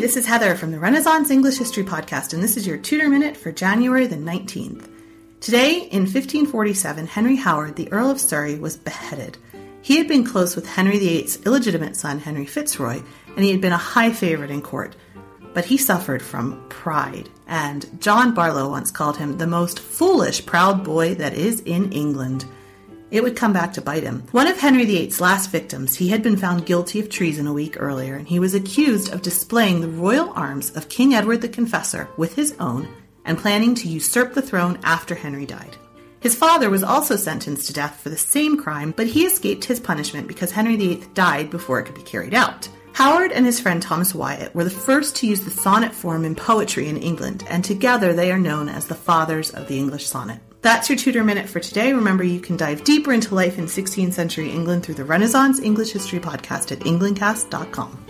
this is Heather from the Renaissance English History Podcast, and this is your Tudor Minute for January the 19th. Today, in 1547, Henry Howard, the Earl of Surrey, was beheaded. He had been close with Henry VIII's illegitimate son, Henry Fitzroy, and he had been a high favorite in court. But he suffered from pride, and John Barlow once called him the most foolish, proud boy that is in England it would come back to bite him. One of Henry VIII's last victims, he had been found guilty of treason a week earlier, and he was accused of displaying the royal arms of King Edward the Confessor with his own and planning to usurp the throne after Henry died. His father was also sentenced to death for the same crime, but he escaped his punishment because Henry VIII died before it could be carried out. Howard and his friend Thomas Wyatt were the first to use the sonnet form in poetry in England, and together they are known as the fathers of the English sonnet. That's your Tudor Minute for today. Remember, you can dive deeper into life in 16th century England through the Renaissance English History Podcast at englandcast.com.